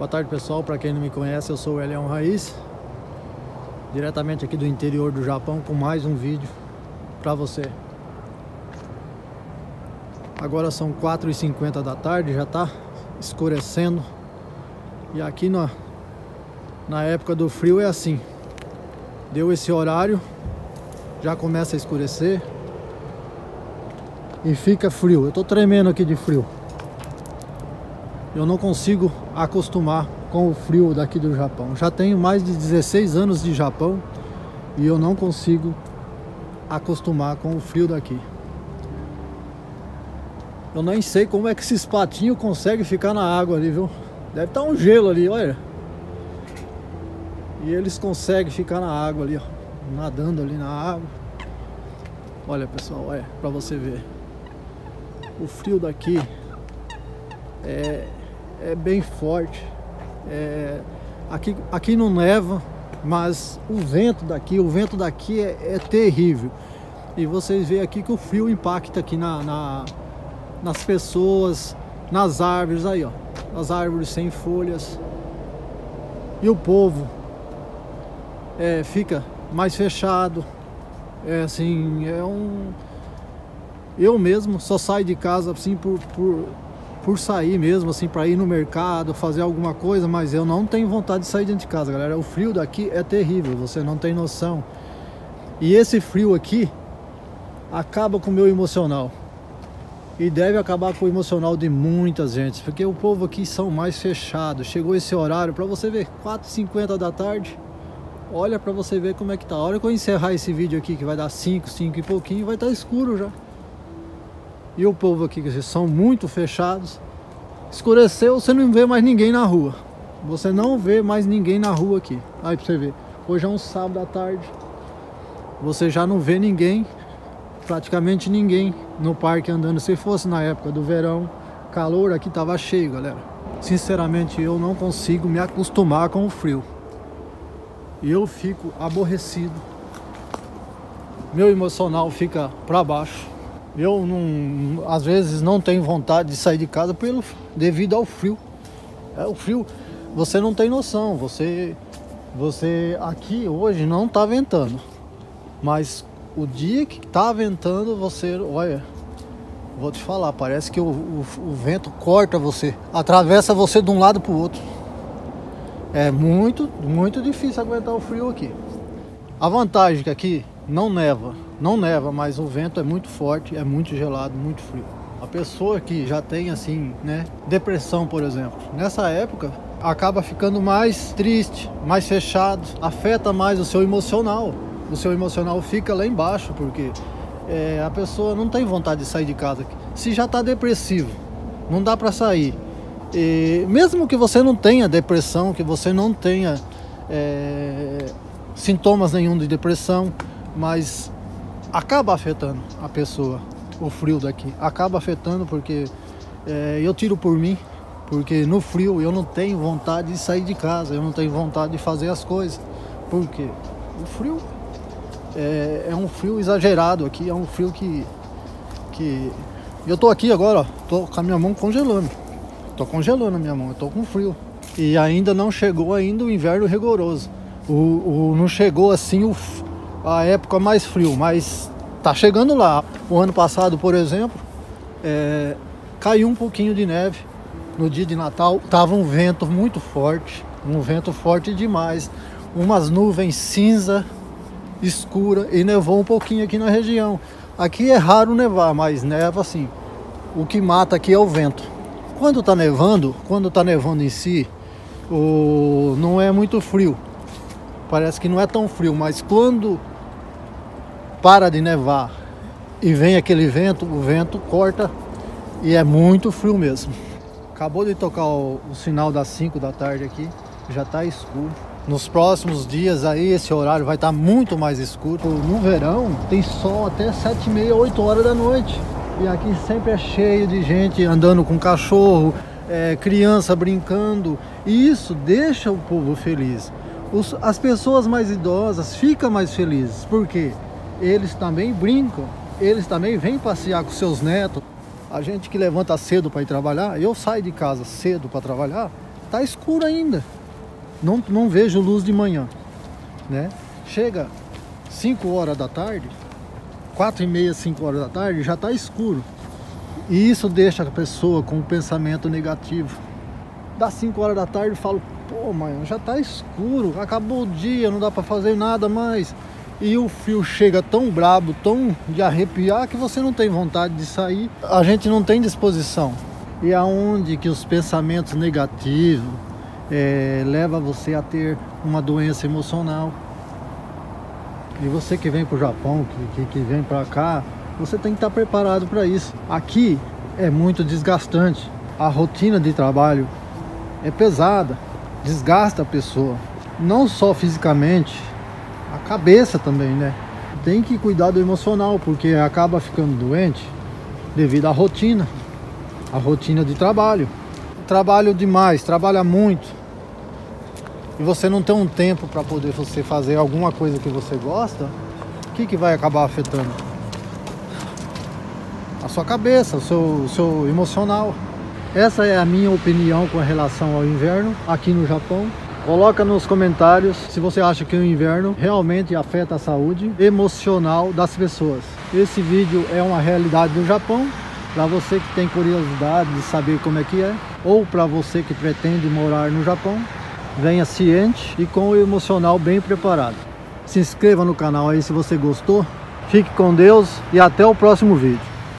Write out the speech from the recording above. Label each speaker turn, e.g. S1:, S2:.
S1: Boa tarde pessoal, para quem não me conhece, eu sou o Elião Raiz Diretamente aqui do interior do Japão com mais um vídeo para você. Agora são 4h50 da tarde, já está escurecendo. E aqui na, na época do frio é assim. Deu esse horário, já começa a escurecer E fica frio, eu tô tremendo aqui de frio eu não consigo acostumar com o frio daqui do Japão. Já tenho mais de 16 anos de Japão e eu não consigo acostumar com o frio daqui. Eu nem sei como é que esses patinhos conseguem ficar na água ali, viu? Deve estar um gelo ali, olha. E eles conseguem ficar na água ali, ó, nadando ali na água. Olha, pessoal, olha, para você ver. O frio daqui é é bem forte. É, aqui, aqui não neva, mas o vento daqui, o vento daqui é, é terrível. E vocês veem aqui que o frio impacta aqui na, na, nas pessoas, nas árvores aí, ó. As árvores sem folhas. E o povo é, fica mais fechado. É assim, é um. Eu mesmo só saio de casa assim por, por por sair mesmo, assim, para ir no mercado, fazer alguma coisa, mas eu não tenho vontade de sair dentro de casa, galera. O frio daqui é terrível, você não tem noção. E esse frio aqui acaba com o meu emocional. E deve acabar com o emocional de muitas gente, porque o povo aqui são mais fechados. Chegou esse horário para você ver, 4h50 da tarde. Olha para você ver como é que tá. A hora que eu encerrar esse vídeo aqui, que vai dar 5, 5 e pouquinho, vai estar tá escuro já. E o povo aqui, que são muito fechados. Escureceu, você não vê mais ninguém na rua. Você não vê mais ninguém na rua aqui. Aí pra você ver. Hoje é um sábado à tarde. Você já não vê ninguém, praticamente ninguém no parque andando. Se fosse na época do verão, calor aqui tava cheio, galera. Sinceramente, eu não consigo me acostumar com o frio. E eu fico aborrecido. Meu emocional fica para baixo. Eu não, às vezes não tenho vontade de sair de casa pelo, devido ao frio. É o frio, você não tem noção. Você, você aqui hoje não está ventando, mas o dia que está ventando, você, olha, vou te falar, parece que o, o, o vento corta você, atravessa você de um lado para o outro. É muito, muito difícil aguentar o frio aqui. A vantagem é que aqui não neva, não neva, mas o vento é muito forte, é muito gelado, muito frio. A pessoa que já tem assim, né, depressão, por exemplo, nessa época acaba ficando mais triste, mais fechado, afeta mais o seu emocional. O seu emocional fica lá embaixo, porque é, a pessoa não tem vontade de sair de casa. Se já está depressivo, não dá para sair. E mesmo que você não tenha depressão, que você não tenha é, sintomas nenhum de depressão, mas acaba afetando a pessoa, o frio daqui. Acaba afetando porque é, eu tiro por mim, porque no frio eu não tenho vontade de sair de casa, eu não tenho vontade de fazer as coisas. Por quê? O frio é, é um frio exagerado aqui, é um frio que. que... Eu tô aqui agora, ó, tô com a minha mão congelando. Tô congelando a minha mão, eu tô com frio. E ainda não chegou ainda o inverno rigoroso. O, o, não chegou assim o, a época mais frio, mas tá chegando lá. O ano passado, por exemplo, é, caiu um pouquinho de neve no dia de Natal. Tava um vento muito forte, um vento forte demais, umas nuvens cinza escura e nevou um pouquinho aqui na região. Aqui é raro nevar, mas neva assim. O que mata aqui é o vento. Quando tá nevando, quando tá nevando em si, o... não é muito frio. Parece que não é tão frio, mas quando para de nevar e vem aquele vento, o vento corta e é muito frio mesmo. Acabou de tocar o, o sinal das 5 da tarde aqui, já está escuro. Nos próximos dias aí esse horário vai estar tá muito mais escuro. No verão tem sol até 7 e meia, 8 horas da noite. E aqui sempre é cheio de gente andando com cachorro, é, criança brincando. E isso deixa o povo feliz. Os, as pessoas mais idosas ficam mais felizes. Por quê? Eles também brincam, eles também vêm passear com seus netos. A gente que levanta cedo para ir trabalhar, eu saio de casa cedo para trabalhar, Tá escuro ainda. Não, não vejo luz de manhã, né? Chega 5 horas da tarde, 4 e meia, 5 horas da tarde, já tá escuro. E isso deixa a pessoa com um pensamento negativo. Das 5 horas da tarde eu falo, pô, mãe, já tá escuro, acabou o dia, não dá para fazer nada mais. E o fio chega tão brabo, tão de arrepiar que você não tem vontade de sair. A gente não tem disposição. E aonde que os pensamentos negativos é, leva você a ter uma doença emocional. E você que vem para o Japão, que, que, que vem para cá, você tem que estar preparado para isso. Aqui é muito desgastante. A rotina de trabalho é pesada, desgasta a pessoa, não só fisicamente, a cabeça também, né? Tem que cuidar do emocional, porque acaba ficando doente devido à rotina, a rotina de trabalho. Trabalho demais, trabalha muito. E você não tem um tempo para poder você fazer alguma coisa que você gosta, o que, que vai acabar afetando? A sua cabeça, o seu, o seu emocional. Essa é a minha opinião com relação ao inverno aqui no Japão. Coloca nos comentários se você acha que o inverno realmente afeta a saúde emocional das pessoas. Esse vídeo é uma realidade do Japão. Para você que tem curiosidade de saber como é que é, ou para você que pretende morar no Japão, venha ciente e com o emocional bem preparado. Se inscreva no canal aí se você gostou. Fique com Deus e até o próximo vídeo.